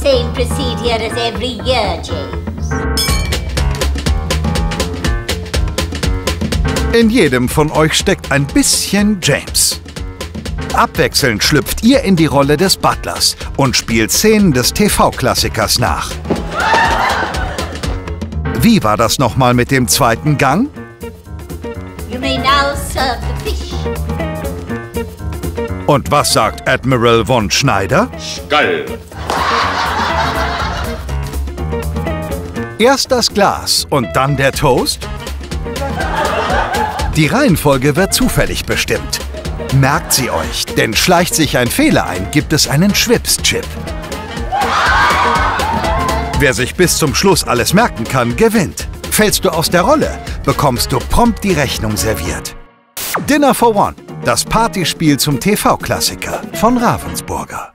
Same procedure as every year, James. In jedem von euch steckt ein bisschen James. Abwechselnd schlüpft ihr in die Rolle des Butlers und spielt Szenen des TV-Klassikers nach. Wie war das nochmal mit dem zweiten Gang? You may now serve the fish. Und was sagt Admiral von Schneider? Geil. Erst das Glas und dann der Toast? Die Reihenfolge wird zufällig bestimmt. Merkt sie euch, denn schleicht sich ein Fehler ein, gibt es einen Schwips-Chip. Wer sich bis zum Schluss alles merken kann, gewinnt. Fällst du aus der Rolle, bekommst du prompt die Rechnung serviert. Dinner for One, das Partyspiel zum TV-Klassiker von Ravensburger.